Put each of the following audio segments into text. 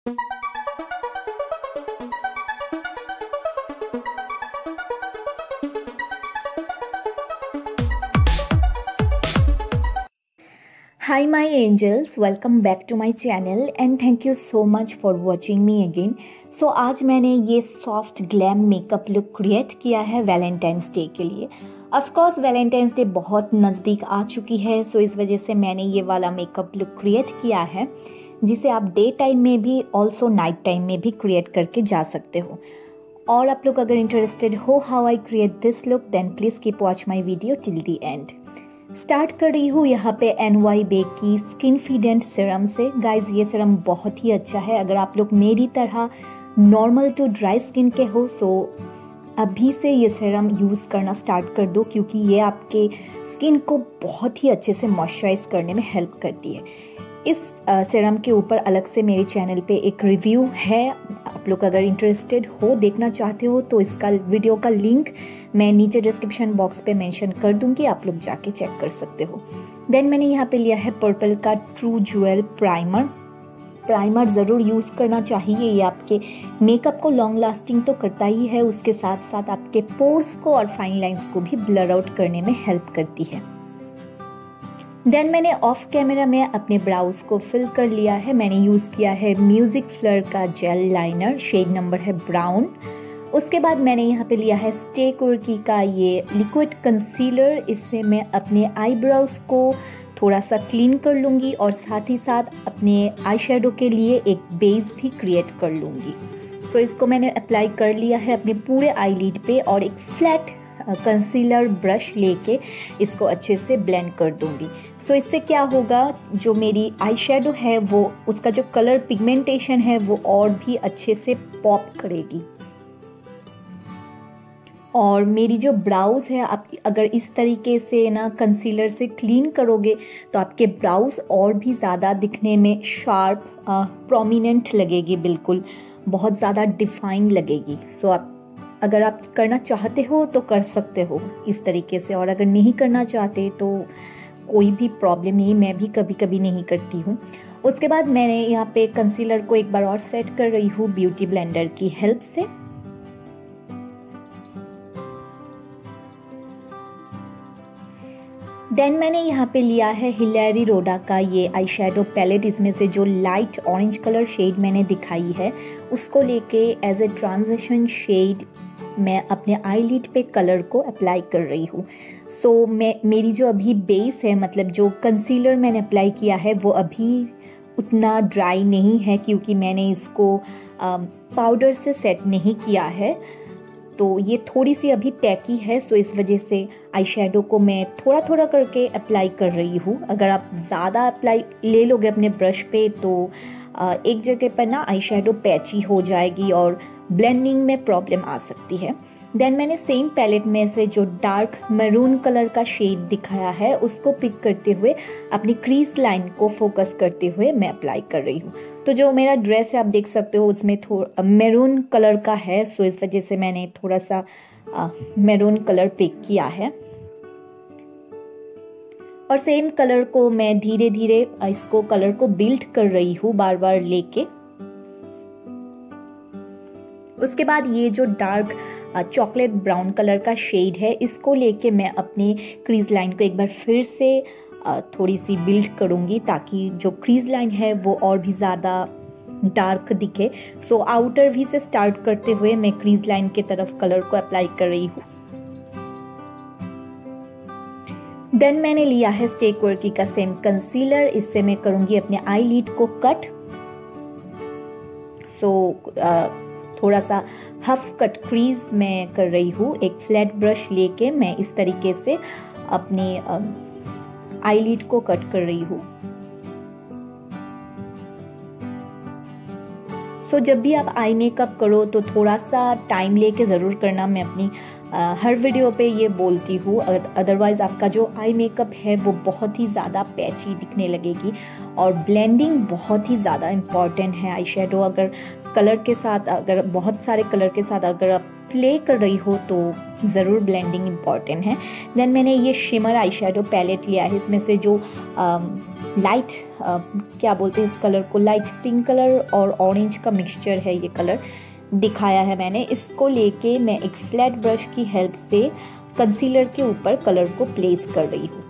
Hi my angels, welcome back to my channel and thank you so much for watching me again. So आज मैंने ये soft glam makeup look create किया है Valentine's day के लिए। Of course Valentine's day बहुत नज़दीक आ चुकी है सो so इस वजह से मैंने ये वाला मेकअप लुक क्रिएट किया है। जिसे आप डे टाइम में भी ऑल्सो नाइट टाइम में भी क्रिएट करके जा सकते हो। और आप लोग अगर इंटरेस्टेड हो how I create this look then please keep watch my video till the end start कर रही हूँ यहाँ पे एन वाई बे की स्किन फीडेंट सिरम से। गाइज़ ये सिरम बहुत ही अच्छा है। अगर आप लोग मेरी तरह नॉर्मल टू ड्राई स्किन के हो सो अभी से ये सिरम यूज़ करना स्टार्ट कर दो, क्योंकि ये आपके स्किन को बहुत ही अच्छे से मॉइस्चराइज करने में हेल्प करती है। इस सिरम के ऊपर अलग से मेरे चैनल पे एक रिव्यू है। आप लोग अगर इंटरेस्टेड हो, देखना चाहते हो तो इसका वीडियो का लिंक मैं नीचे डिस्क्रिप्शन बॉक्स पे मेंशन कर दूँगी, आप लोग जाके चेक कर सकते हो। देन मैंने यहाँ पे लिया है पर्पल का ट्रू ज्वेल प्राइमर प्राइमर ज़रूर यूज़ करना चाहिए, ये आपके मेकअप को लॉन्ग लास्टिंग तो करता ही है, उसके साथ साथ आपके पोर्स को और फाइन लाइंस को भी ब्लर आउट करने में हेल्प करती है। देन मैंने ऑफ़ कैमरा में अपने ब्राउज को फिल कर लिया है। मैंने यूज़ किया है म्यूज़िक फ्लर का जेल लाइनर शेड नंबर है ब्राउन उसके बाद मैंने यहाँ पे लिया है स्टे कुर्की का ये लिक्विड कंसीलर इससे मैं अपने आईब्रोज को थोड़ा सा क्लीन कर लूँगी और साथ ही साथ अपने आई के लिए एक बेस भी क्रिएट कर लूँगी। सो so, इसको मैंने अप्लाई कर लिया है अपने पूरे आई पे और एक फ्लैट कंसीलर ब्रश लेके इसको अच्छे से ब्लेंड कर दूँगी। सो so, इससे क्या होगा? जो मेरी आई शेडो है वो उसका जो कलर पिगमेंटेशन है वो और भी अच्छे से पॉप करेगी। और मेरी जो ब्राउज है आप अगर इस तरीके से ना कंसीलर से क्लीन करोगे तो आपके ब्राउज और भी ज़्यादा दिखने में शार्प प्रोमिनेंट लगेगी बिल्कुल। बहुत ज़्यादा डिफाइन लगेगी। सो आप अगर आप करना चाहते हो तो कर सकते हो। इस तरीके से। और अगर नहीं करना चाहते तो कोई भी प्रॉब्लम नहीं, मैं भी कभी कभी नहीं करती हूँ। उसके बाद मैंने यहाँ पे कंसीलर को एक बार और सेट कर रही हूँ ब्यूटी ब्लेंडर की हेल्प से। देन मैंने यहाँ पे लिया है हिलेरी रोडा का ये आई शेडो पैलेट इसमें से जो लाइट ऑरेंज कलर शेड मैंने दिखाई है, उसको लेके एज ए ट्रांजिशन शेड मैं अपने आई लिट पे कलर को अप्लाई कर रही हूँ। सो so, मैं मेरी जो अभी बेस है मतलब जो कंसीलर मैंने अप्लाई किया है वो अभी उतना ड्राई नहीं है क्योंकि मैंने इसको पाउडर से सेट नहीं किया है। तो ये थोड़ी सी अभी टैकी है सो इस वजह से आई को मैं थोड़ा थोड़ा करके अप्लाई कर रही हूँ। अगर आप ज़्यादा अप्लाई ले लोगे अपने ब्रश पे तो एक जगह पर ना आई शेडो पैची हो जाएगी और ब्लेंडिंग में प्रॉब्लम आ सकती है। देन मैंने सेम पैलेट में से जो डार्क मरून कलर का शेड दिखाया है, उसको पिक करते हुए अपनी क्रीज लाइन को फोकस करते हुए मैं अप्लाई कर रही हूँ। तो जो मेरा ड्रेस है, आप देख सकते हो, उसमें थोड़ा मेरून कलर का है सो इस वजह से मैंने थोड़ा सा मेरून कलर पिक किया है। और सेम कलर को मैं धीरे धीरे इसको कलर को बिल्ड कर रही हूँ बार बार लेके। उसके बाद ये जो डार्क चॉकलेट ब्राउन कलर का शेड है, इसको लेके मैं अपने क्रीज लाइन को एक बार फिर से थोड़ी सी बिल्ड करूँगी ताकि जो क्रीज लाइन है वो और भी ज़्यादा डार्क दिखे। सो आउटर भी से स्टार्ट करते हुए मैं क्रीज लाइन के तरफ़ कलर को अप्लाई कर रही हूँ। देन मैंने लिया है स्टेक वर्की का सेम कंसीलर। इससे मैं करूँगी अपने आई लीड को कट। सो so, uh, थोड़ा सा हफ कट क्रीज मैं कर रही हूँ। एक फ्लैट ब्रश लेके मैं इस तरीके से अपनी आईलिड को कट कर रही हूँ। सो so, जब भी आप आई मेकअप करो तो थोड़ा सा टाइम लेके ज़रूर करना। मैं अपनी आ, हर वीडियो पे ये बोलती हूँ अदरवाइज़ आपका जो आई मेकअप है वो बहुत ही ज़्यादा पैची दिखने लगेगी और ब्लेंडिंग बहुत ही ज़्यादा इंपॉर्टेंट है आई शेडो अगर कलर के साथ अगर बहुत सारे कलर के साथ अगर आप प्ले कर रही हो तो ज़रूर ब्लेंडिंग इंपॉर्टेंट है। देन मैंने ये शिमर आई शेडो पैलेट लिया है इसमें से जो आ, लाइट आ, क्या बोलते हैं इस कलर को लाइट पिंक कलर और ऑरेंज का मिक्सचर है ये कलर दिखाया है मैंने। इसको लेके मैं एक फ्लैट ब्रश की हेल्प से कंसीलर के ऊपर कलर को प्लेस कर रही हूँ।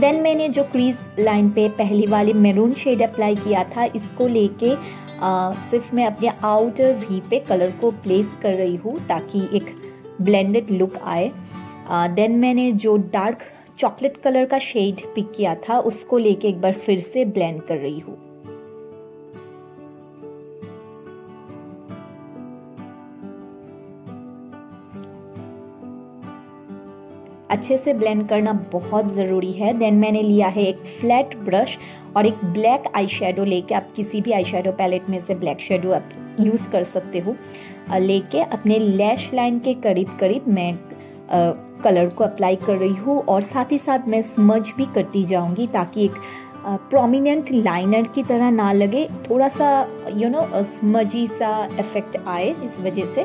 देन मैंने जो क्रीज लाइन पे पहली वाली मेरून शेड अप्लाई किया था, इसको लेके सिर्फ़ मैं अपने आउटर वी पे कलर को प्लेस कर रही हूँ ताकि एक ब्लेंडेड लुक आए। देन मैंने जो डार्क चॉकलेट कलर का शेड पिक किया था, उसको लेके एक बार फिर से ब्लेंड कर रही हूँ। अच्छे से ब्लेंड करना बहुत ज़रूरी है। देन मैंने लिया है एक फ्लैट ब्रश और एक ब्लैक आई शेडो लेके, आप किसी भी आई शेडो पैलेट में से ब्लैक शेडो आप यूज़ कर सकते हो। लेके अपने लैश लाइन के करीब करीब मैं कलर को अप्लाई कर रही हूँ और साथ ही साथ मैं स्मज भी करती जाऊँगी ताकि एक प्रोमिनेंट लाइनर की तरह ना लगे। थोड़ा सा यू नो स्मजी सा इफ़ेक्ट आए इस वजह से।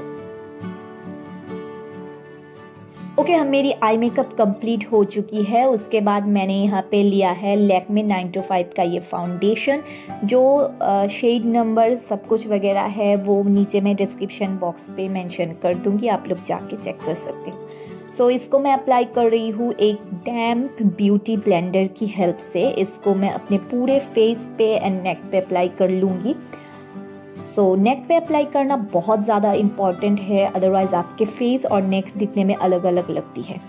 ओके okay, हम मेरी आई मेकअप कंप्लीट हो चुकी है। उसके बाद मैंने यहाँ पे लिया है लैकमे नाइन टू फाइव का ये फाउंडेशन जो शेड नंबर सब कुछ वगैरह है वो नीचे मैं डिस्क्रिप्शन बॉक्स पे मेंशन कर दूँगी। आप लोग जाके चेक कर सकते हो। सो so, इसको मैं अप्लाई कर रही हूँ एक डैम्प ब्यूटी ब्लेंडर की हेल्प से। इसको मैं अपने पूरे फेस पे एंड नेक पे अप्लाई कर लूँगी। सो so, नेक पे अप्लाई करना बहुत ज़्यादा इंपॉर्टेंट है। अदरवाइज़ आपके फेस और नेक दिखने में अलग अलग लगती है।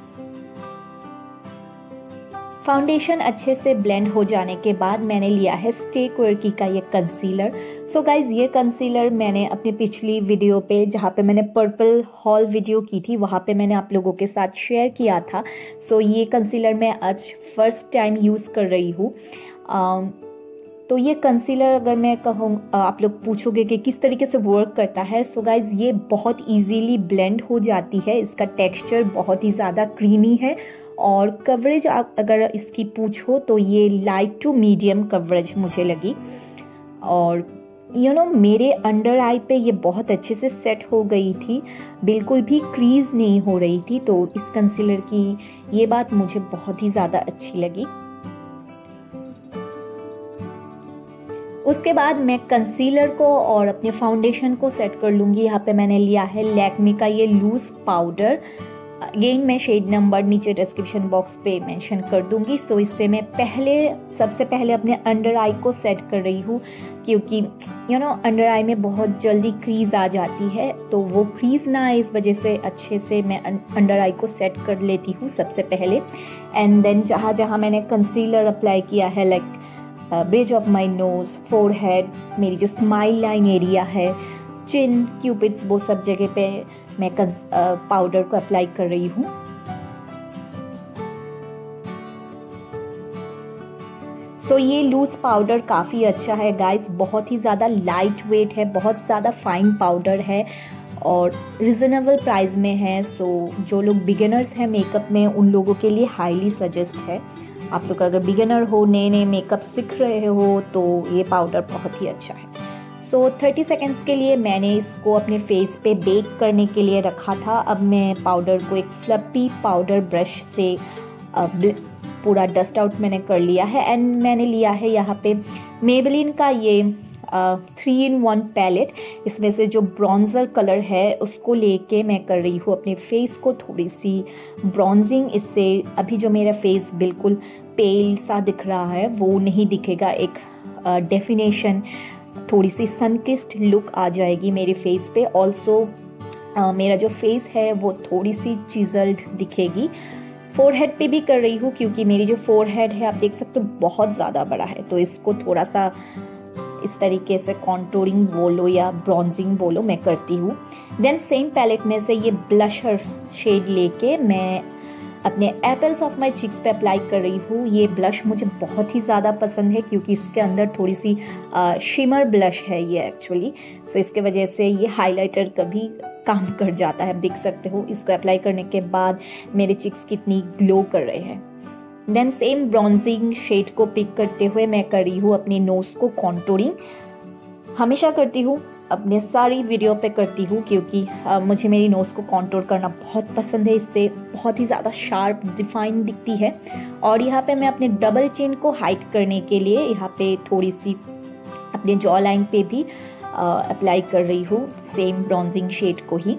फाउंडेशन अच्छे से ब्लेंड हो जाने के बाद मैंने लिया है स्टेक वर्की का ये कंसीलर सो so गाइज़ ये कंसीलर मैंने अपनी पिछली वीडियो पे जहाँ पे मैंने पर्पल हॉल वीडियो की थी वहाँ पे मैंने आप लोगों के साथ शेयर किया था। सो so, ये कंसीलर मैं आज फ़र्स्ट टाइम यूज़ कर रही हूँ। तो ये कंसीलर अगर मैं कहूँ आप लोग पूछोगे कि किस तरीके से वर्क करता है सो so गाइज़ ये बहुत इजीली ब्लेंड हो जाती है। इसका टेक्सचर बहुत ही ज़्यादा क्रीमी है और कवरेज अगर इसकी पूछो तो ये लाइट टू मीडियम कवरेज मुझे लगी। और यू you नो know, मेरे अंडर आई पे ये बहुत अच्छे से सेट हो गई थी। बिल्कुल भी क्रीज नहीं हो रही थी तो इस कंसीलर की ये बात मुझे बहुत ही ज़्यादा अच्छी लगी। उसके बाद मैं कंसीलर को और अपने फाउंडेशन को सेट कर लूँगी। यहाँ पे मैंने लिया है लैक्मी का ये लूज पाउडर अगेन मैं शेड नंबर नीचे डिस्क्रिप्शन बॉक्स पे मेंशन कर दूँगी। सो इससे मैं पहले, सबसे पहले अपने अंडर आई को सेट कर रही हूँ, क्योंकि यू नो अंडर आई में बहुत जल्दी क्रीज आ जाती है तो वो क्रीज ना आए इस वजह से अच्छे से मैं अंडर आई को सेट कर लेती हूँ सबसे पहले। एंड देन जहाँ जहाँ मैंने कंसीलर अप्लाई किया है like bridge of my nose forehead मेरी जो स्माइल लाइन एरिया है चिन क्यूपिड्स वो सब जगह पे मैं पाउडर को अप्लाई कर रही हूँ। सो so, ये लूज पाउडर काफ़ी अच्छा है गाइस बहुत ही ज़्यादा लाइट वेट है बहुत ज़्यादा फाइन पाउडर है और रिजनेबल प्राइस में है। सो so, जो लोग बिगिनर्स हैं मेकअप में उन लोगों के लिए हाईली सजेस्ट है। आप लोग अगर बिगिनर हो नए नए मेकअप सीख रहे हो तो ये पाउडर बहुत ही अच्छा है। सो थर्टी सेकेंड्स के लिए मैंने इसको अपने फेस पे बेक करने के लिए रखा था। अब मैं पाउडर को एक फ्लपी पाउडर ब्रश से पूरा डस्ट आउट मैंने कर लिया है। एंड मैंने लिया है यहाँ पे मेबलिन का ये थ्री इन वन पैलेट इसमें से जो ब्रॉन्ज़र कलर है, उसको लेके मैं कर रही हूँ अपने फेस को थोड़ी सी ब्रॉन्जिंग इससे अभी जो मेरा फेस बिल्कुल पेल सा दिख रहा है, वो नहीं दिखेगा। एक डेफिनेशन थोड़ी सी सनकिस्ट लुक आ जाएगी मेरे फेस पे. ऑल्सो मेरा जो फेस है, वो थोड़ी सी चिजल्ड दिखेगी. फोरहेड पे भी कर रही हूँ, क्योंकि मेरी जो फोरहेड है, आप देख सकते हो, बहुत ज़्यादा बड़ा है. तो इसको थोड़ा सा इस तरीके से कॉन्टोरिंग बोलो या ब्रॉन्जिंग बोलो, मैं करती हूँ. देन सेम पैलेट में से ये ब्लशर शेड लेके मैं अपने एप्पल्स ऑफ़ माई चिक्स पे अप्लाई कर रही हूँ। ये ब्लश मुझे बहुत ही ज़्यादा पसंद है क्योंकि इसके अंदर थोड़ी सी शिमर ब्लश है ये एक्चुअली सो so, इसके वजह से ये हाइलाइटर कभी काम कर जाता है, आप देख सकते हो। इसको अप्लाई करने के बाद मेरे चिक्स कितनी ग्लो कर रहे हैं। देन सेम ब्रॉन्जिंग शेड को पिक करते हुए मैं कर रही हूँ अपने नोज़ को कॉन्टोरिंग हमेशा करती हूँ अपने सारी वीडियो पे करती हूँ क्योंकि आ, मुझे मेरी नोज़ को कॉन्ट्रोल करना बहुत पसंद है। इससे बहुत ही ज़्यादा शार्प डिफाइन दिखती है। और यहाँ पे मैं अपने डबल चिन को हाइट करने के लिए यहाँ पे थोड़ी सी अपने जॉ लाइन पे भी अप्लाई कर रही हूँ। सेम ब्रॉन्जिंग शेड को ही।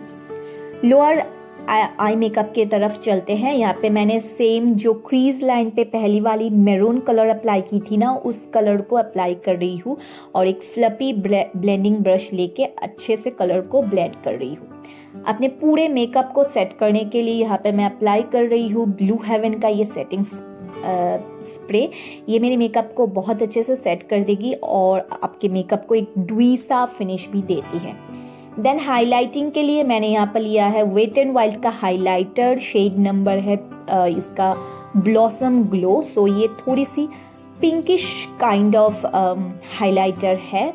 लोअर आई मेकअप के तरफ़ चलते हैं। यहाँ पे मैंने सेम जो क्रीज लाइन पे पहली वाली मेरून कलर अप्लाई की थी ना, उस कलर को अप्लाई कर रही हूँ और एक फ्लपी ब्लेंडिंग ब्रश लेके अच्छे से कलर को ब्लेंड कर रही हूँ। अपने पूरे मेकअप को सेट करने के लिए यहाँ पे मैं अप्लाई कर रही हूँ ब्लू हेवन का ये सेटिंग स्प्रे ये मेरे मेकअप को बहुत अच्छे से सेट कर देगी और आपके मेकअप को एक डुई सा फिनिश भी देती है। देन हाइलाइटिंग के लिए मैंने यहाँ पर लिया है वेट एंड वाइल्ड का हाइलाइटर शेड नंबर है इसका ब्लॉसम ग्लो सो ये थोड़ी सी पिंकिश काइंड ऑफ़ हाइलाइटर है।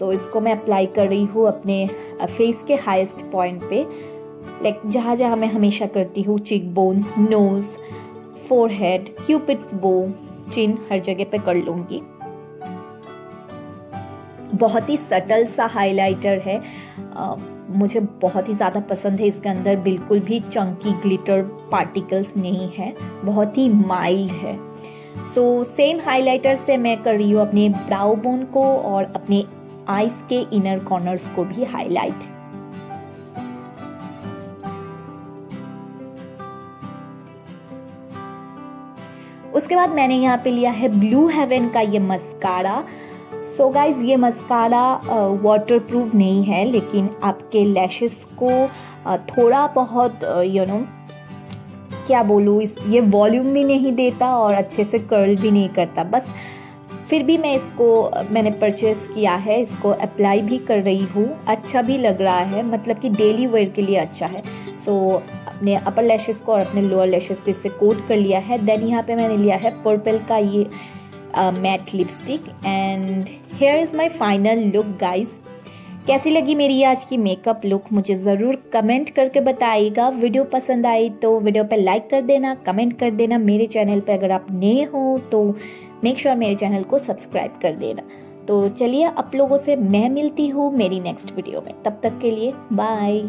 तो इसको मैं अप्लाई कर रही हूँ अपने फेस के हाईएस्ट पॉइंट पे। लाइक जहाँ जहाँ मैं हमेशा करती हूँ चिक bones nose forehead क्यूपिट्स bow chin हर जगह पे कर लूँगी। बहुत ही सटल सा हाइलाइटर है। आ, मुझे बहुत ही ज़्यादा पसंद है इसके अंदर बिल्कुल भी चंकी ग्लिटर पार्टिकल्स नहीं है। बहुत ही माइल्ड है। सो सेम हाइलाइटर से मैं कर रही हूँ अपने ब्राउ बोन को और अपने आईज के इनर कॉर्नर्स को भी हाईलाइट उसके बाद मैंने यहाँ पे लिया है ब्लू हेवन का ये मस्कारा सो गाइज़ ये मस्कारा वाटर प्रूफ नहीं है लेकिन आपके लैशेस को uh, थोड़ा बहुत यू uh, नो क्या बोलूँ इस ये वॉल्यूम भी नहीं देता और अच्छे से कर्ल भी नहीं करता। बस फिर भी मैं इसको मैंने परचेस किया है इसको अप्लाई भी कर रही हूँ। अच्छा भी लग रहा है मतलब कि डेली वेयर के लिए अच्छा है। सो so, अपने अपर लैशेस को और अपने लोअर लैशेस को इससे कोट कर लिया है। देन यहाँ पे मैंने लिया है पर्पल का ये matte lipstick and here is my final look guys कैसी लगी मेरी आज की मेकअप लुक मुझे ज़रूर कमेंट करके बताइएगा। वीडियो पसंद आई तो वीडियो पर लाइक कर देना कमेंट कर देना मेरे चैनल पर अगर आप नए हो तो मेक श्योर sure मेरे चैनल को सब्सक्राइब कर देना। तो चलिए आप लोगों से मैं मिलती हूँ मेरी नेक्स्ट वीडियो में। तब तक के लिए बाय